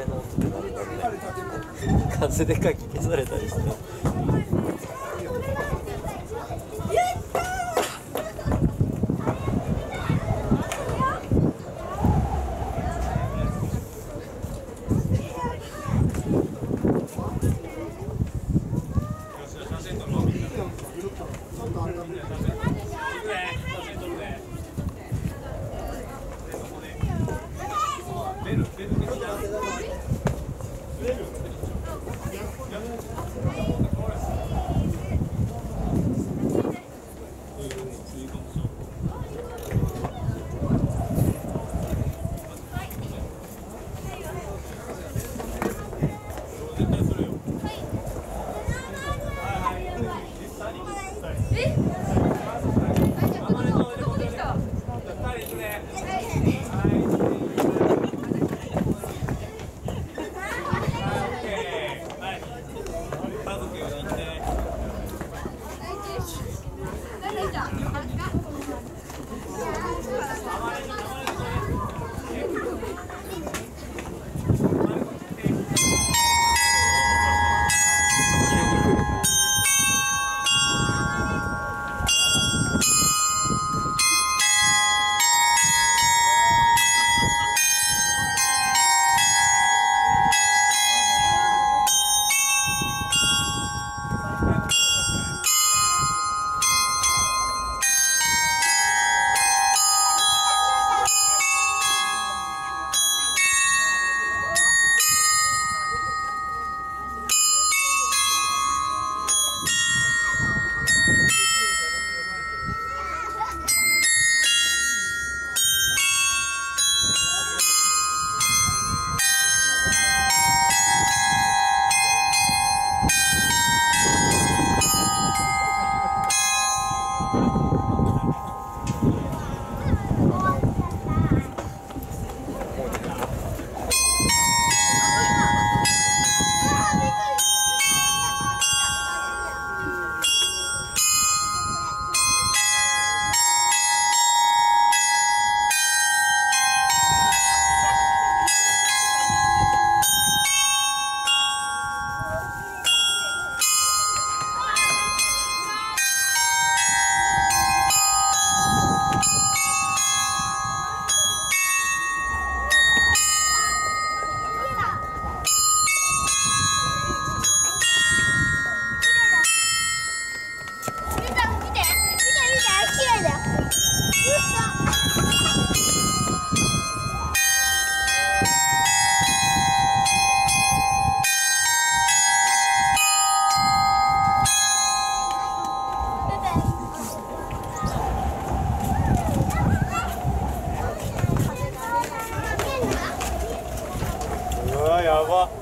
らいの音で鳴るなんだ風でかき消されたりして。はい。可不？